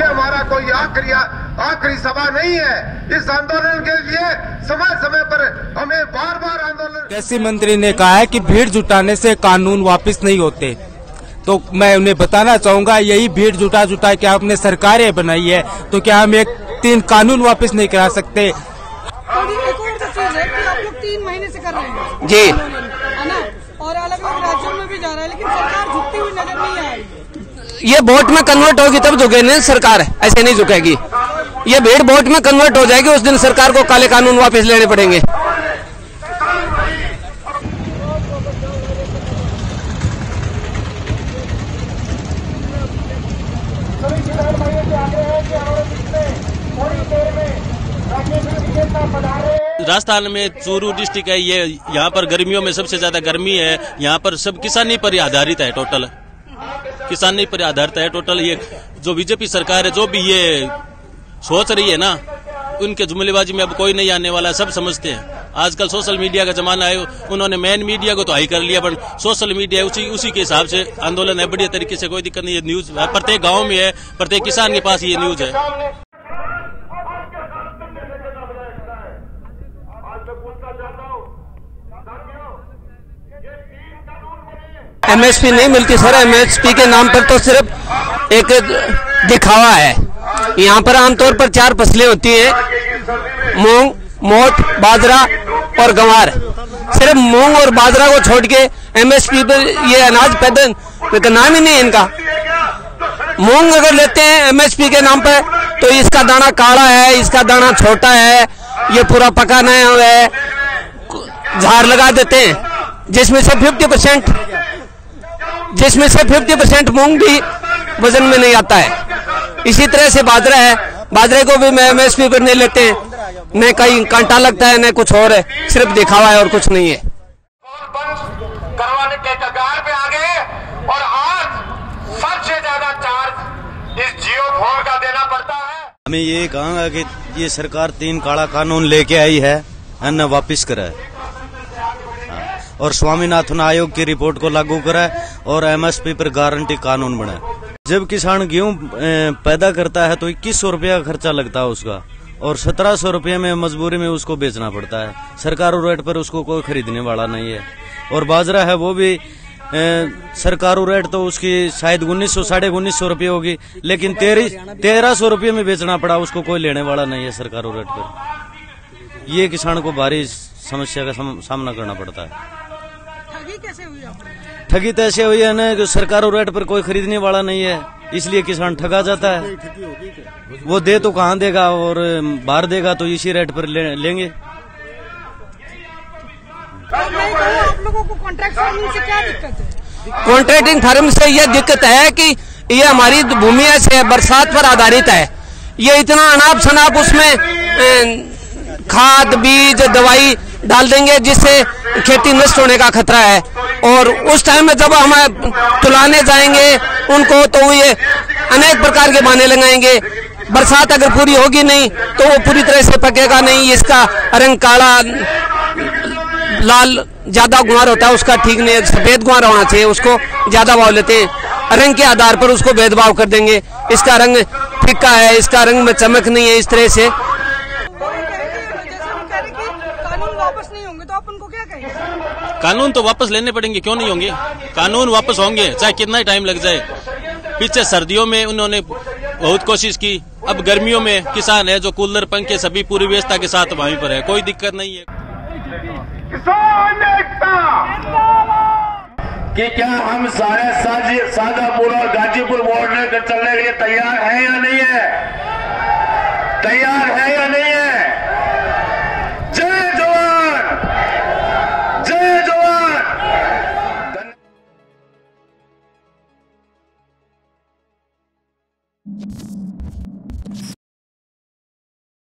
हमारा कोई आखिरी आखिरी सभा नहीं है। इस आंदोलन के लिए समय समय पर हमें बार बार आंदोलन कृषि मंत्री ने कहा है कि भीड़ जुटाने से कानून वापस नहीं होते? तो मैं उन्हें बताना चाहूँगा यही भीड़ जुटा जुटा के आपने सरकारें बनाई है? तो क्या हम एक तीन कानून वापस नहीं करा सकते? और ये एक और चीज़ है कि आप लोग तीन महीने से कर रहे हैं जी। है ना? और अलग अलग राज्यों में भी जा रहा है लेकिन सरकार झुकती हुई नज़र नहीं आ रही। ये वोट में कन्वर्ट होगी तब झुके नहीं, सरकार ऐसे नहीं झुकेगी। ये भीड़ वोट में कन्वर्ट हो जाएगी, उस दिन सरकार को काले कानून वापस लेने पड़ेंगे। राजस्थान में चूरू डिस्ट्रिक्ट है, ये यहाँ पर गर्मियों में सबसे ज़्यादा गर्मी है, यहाँ पर सब किसानी पर आधारित है टोटल किसानी पर आधारित है। टोटल ये जो बीजेपी सरकार है, जो भी ये सोच रही है ना, उनके जुमलेबाजी में अब कोई नहीं आने वाला सब समझते हैं। आजकल सोशल मीडिया का जमाना है, उन्होंने मेन मीडिया को तो हाई कर लिया पर सोशल मीडिया उसी उसी के हिसाब से आंदोलन है, बढ़िया तरीके से, कोई दिक्कत नहीं है। न्यूज़ प्रत्येक गाँव में है, प्रत्येक किसान के पास ये न्यूज़ है। एमएसपी नहीं मिलती, सर एमएसपी के नाम पर तो सिर्फ़ एक दिखावा है। यहाँ पर आमतौर पर चार फ़सलें होती हैं, मूंग, मोट, बाजरा और गंवार। सिर्फ़ मूंग और बाजरा को छोड़ के एमएसपी पर ये अनाज पैदा का नाम ही नहीं है इनका। मूंग अगर लेते हैं एमएसपी के नाम पर तो इसका दाना काला है, इसका दाना छोटा है, ये पूरा पका नहीं हुआ है झाड़ लगा देते हैं, जिसमें से 50 परसेंट जिसमें से 50 परसेंट मूंग भी वज़न में नहीं आता है। इसी तरह से बाजरा है। बाजरे को भी मैं एमएसपी पर नहीं लेते हैं। न कहीं कांटा लगता है न कुछ और है। सिर्फ़ दिखावा है और कुछ नहीं है। करवाने के कगार पे आ गए और आज सबसे ज़्यादा चार्ज इस जियो फ़ोन का देना पड़ता है। हमें ये कहा कि ये सरकार तीन काला कानून लेके आई है न वापिस करे हाँ। और स्वामीनाथन आयोग की रिपोर्ट को लागू करे और एमएसपी पर गारंटी कानून बनाए। जब किसान गेहूँ पैदा करता है तो इक्कीस सौ रुपया खर्चा लगता है उसका और सत्रह सौ रुपये में मजबूरी में उसको बेचना पड़ता है। सरकारी रेट पर उसको कोई खरीदने वाला नहीं है। और बाजरा है वो भी सरकारी रेट तो उसकी शायद उन्नीस सौ, साढ़े उन्नीस सौ रुपये होगी, लेकिन तेरह सौ रुपये में बेचना पड़ा, उसको कोई लेने वाला नहीं है सरकारी रेट पर। ये किसान को भारी समस्या का सामना करना पड़ता है। कैसे हुई ठगी तो ऐसे हुई है ना कि सरकारी रेट पर कोई खरीदने वाला नहीं है इसलिए किसान ठगा जाता है। वो दे तो कहाँ देगा और बाहर देगा तो इसी रेट पर ले, लेंगे। और मैं आप लोगों को कॉन्ट्रैक्ट फ़ार्मिंग से क्या दिक्कत है? कॉन्ट्रैक्टिंग फार्म से यह दिक्कत है कि ये हमारी भूमि से बरसात पर आधारित है। ये इतना अनाप शनाप उसमें खाद बीज दवाई डाल देंगे, जिससे खेती नष्ट होने का खतरा है। और उस टाइम में जब हम तुलाने जाएँगे, उनको तो ये अनेक प्रकार के बहाने लगाएँगे। बरसात अगर पूरी होगी नहीं तो वो पूरी तरह से पकेगा नहीं। इसका रंग काला, लाल ज़्यादा गुआर होता है, उसका ठीक नहीं सफ़ेद गुआर होना चाहिए, उसको ज़्यादा भाव लेते हैं। रंग के आधार पर उसको भेदभाव कर देंगे। इसका रंग फिक्का है, इसका रंग में चमक नहीं है, इस तरह से और हम कह रहे कि जैसे हम कह रहे कि कानून वापस नहीं होंगे तो आप उनको क्या कहेंगे कानून तो वापस लेने पड़ेंगे क्यों नहीं होंगे? कानून वापस होंगे चाहे कितना ही टाइम लग जाए। पीछे सर्दियों में उन्होंने बहुत कोशिश की अब गर्मियों में किसान है जो कूलर पंखे सभी पूरी व्यवस्था के साथ वहीं पर है कोई दिक्कत नहीं है। किसान एकता! कि क्या हम सारे सादापुर और गाजीपुर कर चलने के लिए तैयार हैं या नहीं है? तैयार है या नहीं? है you